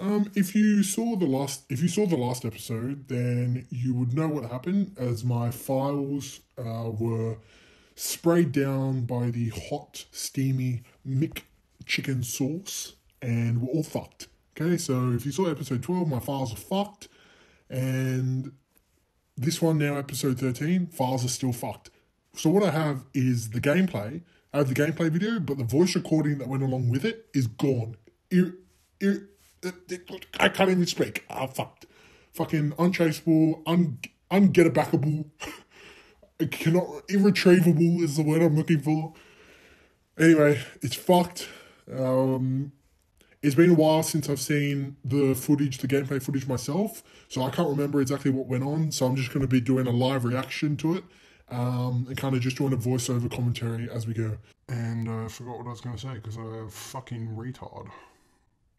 Um, if you saw the last, if you saw the last episode, then you would know what happened as my files uh, were sprayed down by the hot, steamy Mick chicken sauce, and we're all fucked. Okay, so if you saw episode twelve, my files are fucked, and this one now, episode thirteen, files are still fucked. So what I have is the gameplay. I have the gameplay video, but the voice recording that went along with it is gone. Ir- ir- I can't even speak. Ah, fucked. Fucking untraceable, un ungettabackable. I cannot irretrievable is the word I'm looking for. Anyway, it's fucked. Um, it's been a while since I've seen the footage, the gameplay footage myself, so I can't remember exactly what went on. So I'm just going to be doing a live reaction to it, um, and kind of just doing a voiceover commentary as we go. And uh, I forgot what I was going to say because I'm a fucking retard.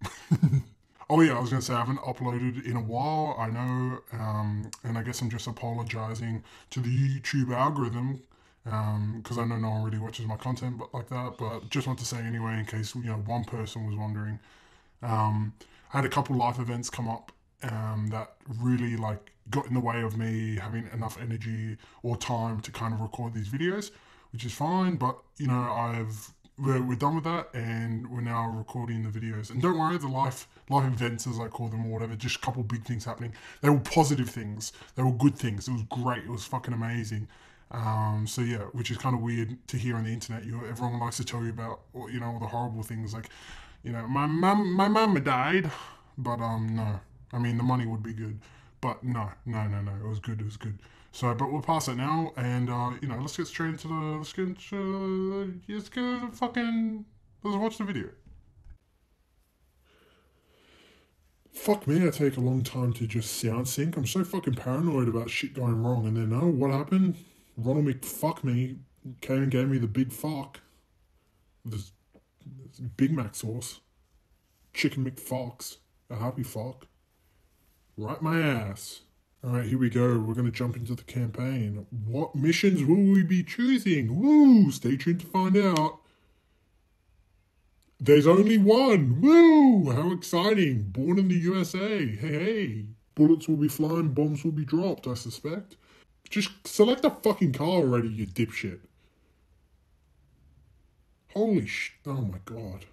oh yeah, I was to say I haven't uploaded in a while. I know, um, and I guess I'm just apologizing to the YouTube algorithm because um, I know no one really watches my content, but like that. But just want to say anyway, in case you know one person was wondering, um, I had a couple life events come up um, that really like got in the way of me having enough energy or time to kind of record these videos, which is fine. But you know, I've we're, we're done with that, and we're now recording the videos. And don't worry, the life life events, as I call them, or whatever, just a couple big things happening. They were positive things. They were good things. It was great. It was fucking amazing. Um, so yeah, which is kind of weird to hear on the internet. You everyone likes to tell you about you know all the horrible things like, you know, my mum my mum died, but um no, I mean the money would be good, but no no no no it was good it was good. So but we'll pass it now and uh, you know let's get straight into the let's get uh, let's get fucking let's watch the video. Fuck me, I take a long time to just sound sync. I'm so fucking paranoid about shit going wrong, and then oh, what happened? Ronald McFuck me came and gave me the big fuck. This, this Big Mac sauce. Chicken McFox. A happy fuck. Right my ass. Alright, here we go. We're going to jump into the campaign. What missions will we be choosing? Woo! Stay tuned to find out. There's only one. Woo! How exciting. Born in the USA. Hey, hey. Bullets will be flying, bombs will be dropped, I suspect. Just select a fucking car already, you dipshit. Holy sh... Oh my god.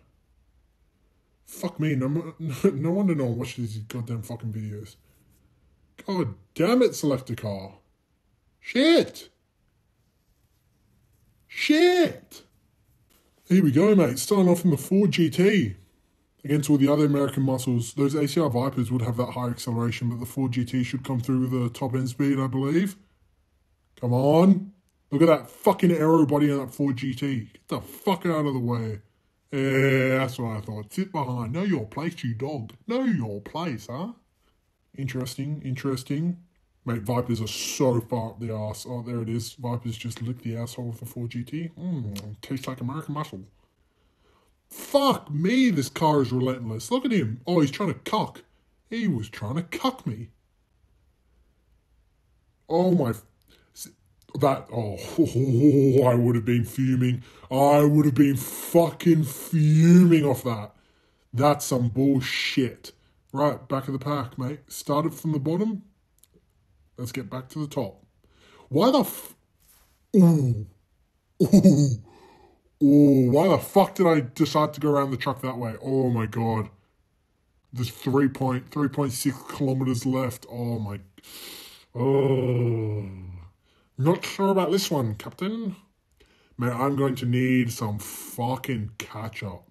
Fuck me, no, no, no wonder no one watches these goddamn fucking videos. God damn it, select a car. Shit! Shit! Here we go, mate. Starting off in the Ford GT. Against all the other American muscles, those ACR Vipers would have that high acceleration, but the Ford GT should come through with a top end speed, I believe. Come on. Look at that fucking aero body on that Ford GT. Get the fuck out of the way. Yeah, that's what I thought. Sit behind. Know your place, you dog. Know your place, huh? Interesting, interesting. Mate, Vipers are so far up the ass. Oh, there it is. Vipers just licked the asshole of the Ford GT. Mmm, tastes like American muscle. Fuck me, this car is relentless. Look at him. Oh, he's trying to cuck. He was trying to cuck me. Oh my that oh, I would have been fuming. I would have been fucking fuming off that. That's some bullshit. Right, back of the pack, mate. Started from the bottom. Let's get back to the top. Why the f- Ooh. Ooh. Ooh. Why the fuck did I decide to go around the truck that way? Oh my god. There's 3.3.6 kilometers left. Oh my. Oh. Not sure about this one, Captain. Man, I'm going to need some fucking catch up.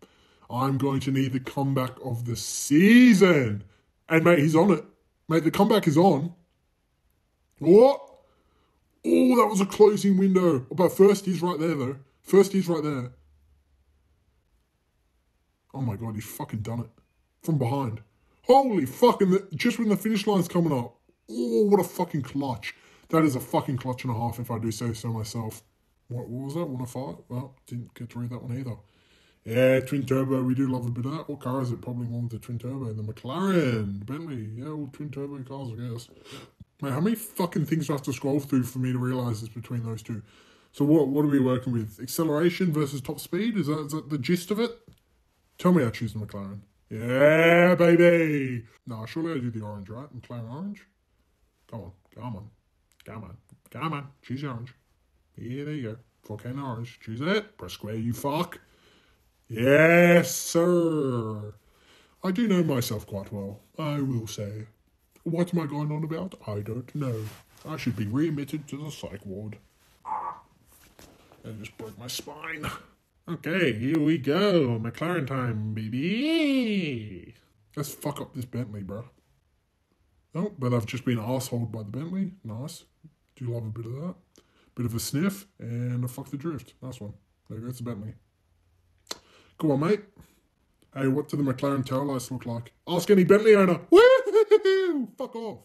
I'm going to need the comeback of the season. And mate, he's on it. Mate, the comeback is on. What? Oh, that was a closing window. But first, he's right there, though. First, he's right there. Oh my god, he's fucking done it. From behind. Holy fucking, the, just when the finish line's coming up. Oh, what a fucking clutch. That is a fucking clutch and a half if I do say so myself. What, what was that? One of five? Well, didn't get to read that one either. Yeah, twin turbo, we do love a bit of that. What car is it? Probably one with the twin turbo. The McLaren, Bentley. Yeah, all twin turbo cars, I guess. Man, how many fucking things do I have to scroll through for me to realise it's between those two? So what what are we working with? Acceleration versus top speed? Is that, is that the gist of it? Tell me I choose the McLaren. Yeah, baby. No, surely I do the orange, right? McLaren orange. Come on, come on, come on, come on. Choose orange. Yeah, there you go. Volcano orange. Choose it. Press square, you fuck. Yes, sir. I do know myself quite well, I will say. What am I going on about? I don't know. I should be readmitted to the psych ward. I just broke my spine. Okay, here we go. McLaren time, baby. Let's fuck up this Bentley, bro. Oh, but I've just been assholed by the Bentley. Nice. Do love a bit of that. Bit of a sniff and a fuck the drift. Nice one. There goes the Bentley. Come on, mate. Hey, what do the McLaren tail lights look like? Ask any Bentley owner. Woo! Fuck off.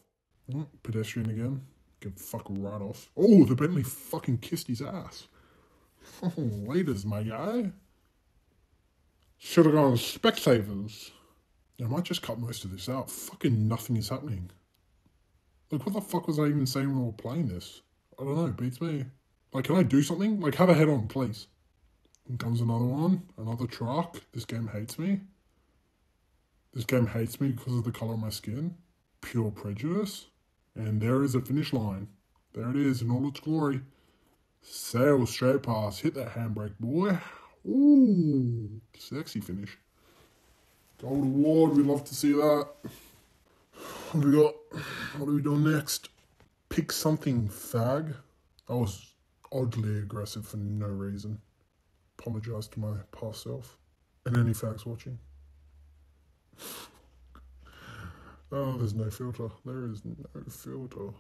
Oh, pedestrian again. Get fuck right off. Oh, the Bentley fucking kissed his ass. Oh, laters, my guy. Should have gone Specsavers. I might just cut most of this out. Fucking nothing is happening. Like, what the fuck was I even saying when we were playing this? I don't know, beats me. Like, can I do something? Like, have a head on, please. And comes another one, another truck. This game hates me. This game hates me because of the colour of my skin. Pure prejudice. And there is a finish line. There it is in all its glory. Sail straight past. Hit that handbrake, boy. Ooh, sexy finish. Gold award. We love to see that. What we got? What are we doing next? Pick something, fag. I was oddly aggressive for no reason. Apologise to my past self and any fags watching. Oh, there's no filter. There is no filter.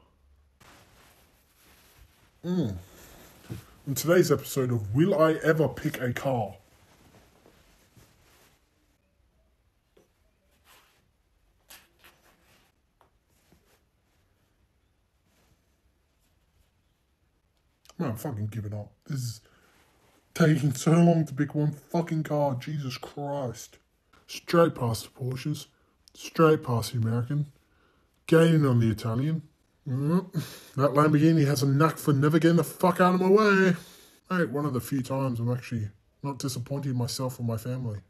Mm. In today's episode of Will I Ever Pick a Car? Man, I'm fucking giving up. This is taking so long to pick one fucking car. Jesus Christ. Straight past the Porsches. Straight past the American. Gaining on the Italian. Mm, that Lamborghini has a knack for never getting the fuck out of my way. Mate, one of the few times I'm actually not disappointed in myself or my family.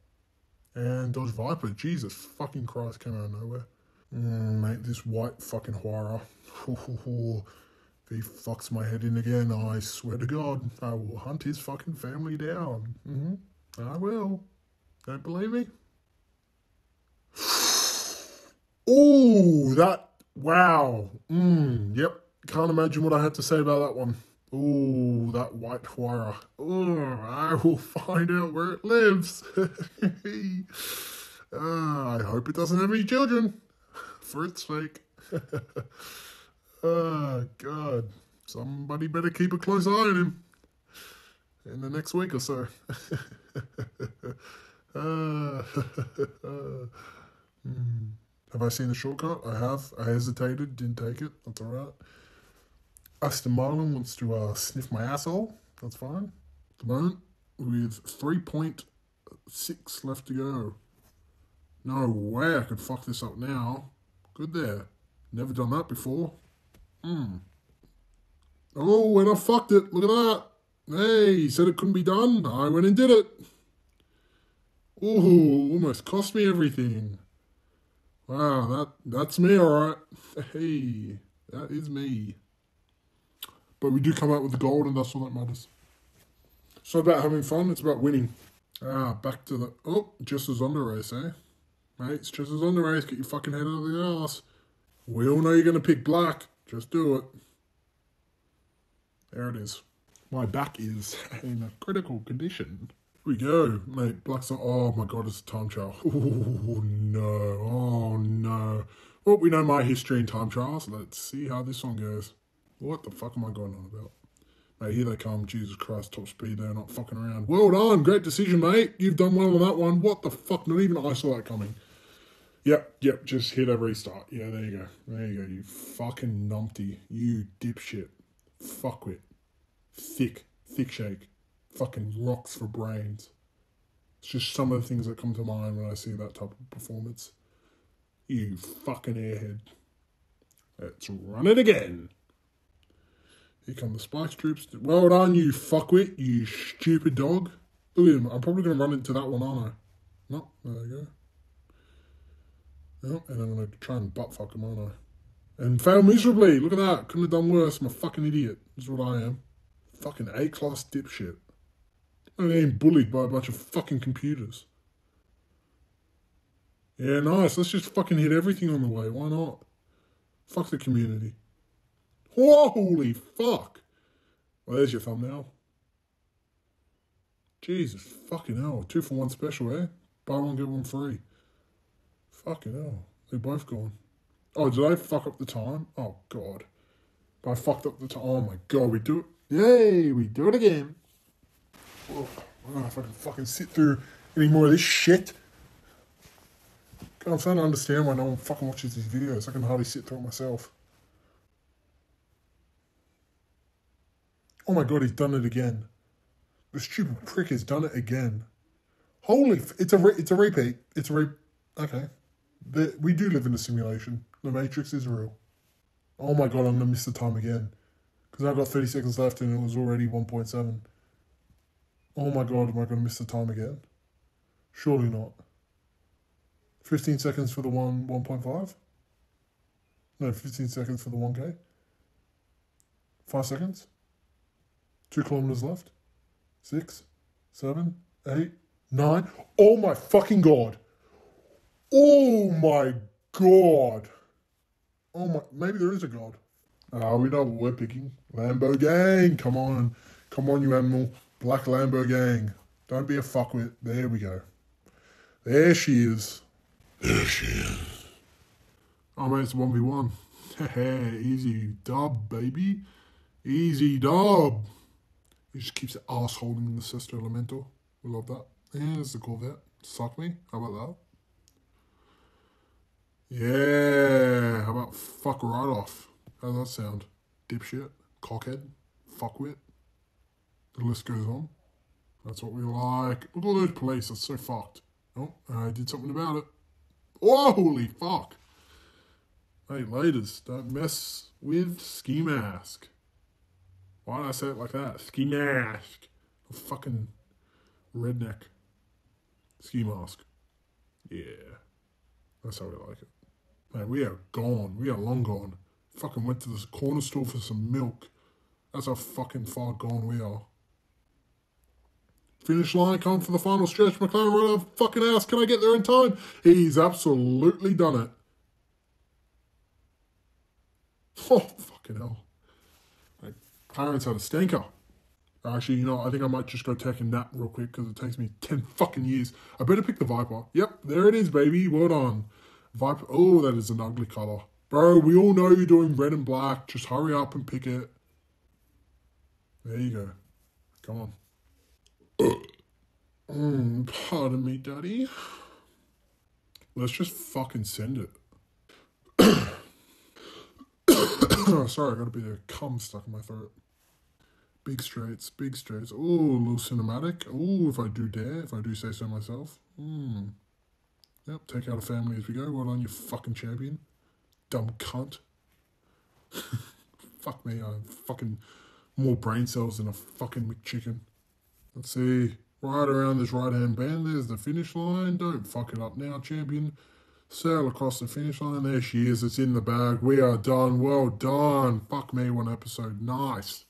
And Dodge Viper, Jesus fucking Christ, came out of nowhere. Mm, mate, this white fucking Huayra. He fucks my head in again, I swear to God, I will hunt his fucking family down. Mm-hmm. I will. Don't believe me? Oh, that wow. Mm, yep. Can't imagine what I had to say about that one. Oh, that white Huayra. Oh, I will find out where it lives. uh, I hope it doesn't have any children. For its sake. oh, God. Somebody better keep a close eye on him in the next week or so. uh. Have I seen the shortcut? I have. I hesitated, didn't take it. That's all right. Aston Martin wants to uh, sniff my asshole. That's fine. At the moment, with 3.6 left to go. No way I could fuck this up now. Good there. Never done that before. Hmm. Oh, and I fucked it. Look at that. Hey, he said it couldn't be done. I went and did it. Oh, almost cost me everything. Wow, that that's me, all right. Hey, that is me. But we do come out with the gold, and that's all that matters. It's not about having fun; it's about winning. Ah, back to the oh, just as on the race, eh? Mate, it's just as on the race. Get your fucking head out of the ass. We all know you're gonna pick black. Just do it. There it is. My back is in a critical condition. Here we go, mate. Black's not. Oh my god, it's a time trial. Oh no. Oh no. Well, we know my history in time trials. Let's see how this one goes. What the fuck am I going on about? Mate, here they come. Jesus Christ, top speed there, not fucking around. Well done. Great decision, mate. You've done well on that one. What the fuck? Not even I saw that coming. Yep, yep, just hit a restart. Yeah, there you go. There you go, you fucking numpty. You dipshit. Fuckwit. Thick. Thick shake. Fucking rocks for brains. It's just some of the things that come to mind when I see that type of performance. You fucking airhead. Let's run it again. Here come the Spice Troops. Well done, you fuckwit, you stupid dog. Look at him. I'm probably going to run into that one, aren't I? No, there we go. Yep, and I'm gonna try and butt fuck him, aren't I? And fail miserably. Look at that. Couldn't have done worse. I'm a fucking idiot. Is what I am. Fucking A class dipshit. I'm getting bullied by a bunch of fucking computers. Yeah, nice. Let's just fucking hit everything on the way. Why not? Fuck the community. Holy fuck. Well, there's your thumbnail. Jesus fucking hell. Two for one special, eh? Buy one, get one free. Fucking hell. They're both gone. Oh, did I fuck up the time? Oh, God. I fucked up the time. Oh, my God. We do it. Yay, we do it again. Oh, I don't know if I can fucking sit through any more of this shit. I'm starting to understand why no one fucking watches these videos. I can hardly sit through it myself. Oh my god, he's done it again. The stupid prick has done it again. Holy, f- it's a re- it's a repeat. It's a re. Okay, we do live in a simulation. The Matrix is real. Oh my god, I'm gonna miss the time again because I've got 30 seconds left and it was already 1.7. Oh my god, am I gonna miss the time again? Surely not. 15 seconds for the one 1.5. No, 15 seconds for the 1K. Five seconds. Two kilometers left. Six, seven, eight, nine. Oh my fucking god. Oh my god. Oh my. Maybe there is a god. Ah, we know what we're picking. Lambo gang. Come on. Come on, you animal. Black Lambo gang. Don't be a fuckwit. There we go. There she is. There she is. Oh man, it's 1v1. Easy dub, baby. Easy dub. He just keeps it ass holding in the Sesto Elemento. We love that. Yeah, there's the Corvette. Suck me. How about that? Yeah. How about fuck right off? How does that sound? Dipshit. Cockhead. Fuckwit. The list goes on. That's what we like. Look at those police. That's so fucked. Oh, I did something about it. Oh, holy fuck. Hey, ladies, don't mess with Ski Mask. Why did I say it like that? Ski mask. A fucking redneck. Ski mask. Yeah. That's how we like it. Man, we are gone. We are long gone. Fucking went to the corner store for some milk. That's how fucking far gone we are. Finish line, come for the final stretch. McLaren right out fucking ass. Can I get there in time? He's absolutely done it. Oh, fucking hell. Clarence had a stinker. Actually, you know, I think I might just go take a nap real quick because it takes me 10 fucking years. I better pick the Viper. Yep, there it is, baby. Well done. Viper. Oh, that is an ugly color. Bro, we all know you're doing red and black. Just hurry up and pick it. There you go. Come on. Mm, pardon me, daddy. Let's just fucking send it. oh, sorry, I got a bit of cum stuck in my throat. Big straights, big straights. Oh, a little cinematic. Oh, if I do dare, if I do say so myself. Hmm. Yep, take out a family as we go. Well done, you fucking champion. Dumb cunt. Fuck me, I have fucking more brain cells than a fucking McChicken. Let's see. Right around this right hand band, there's the finish line. Don't fuck it up now, champion. Sail across the finish line. There she is. It's in the bag. We are done. Well done. Fuck me, one episode. Nice.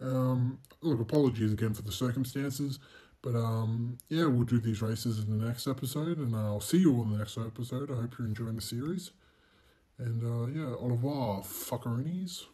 Um, look, apologies again for the circumstances, but um, yeah, we'll do these races in the next episode, and I'll see you all in the next episode. I hope you're enjoying the series, and uh, yeah, au revoir, fuckeroonies.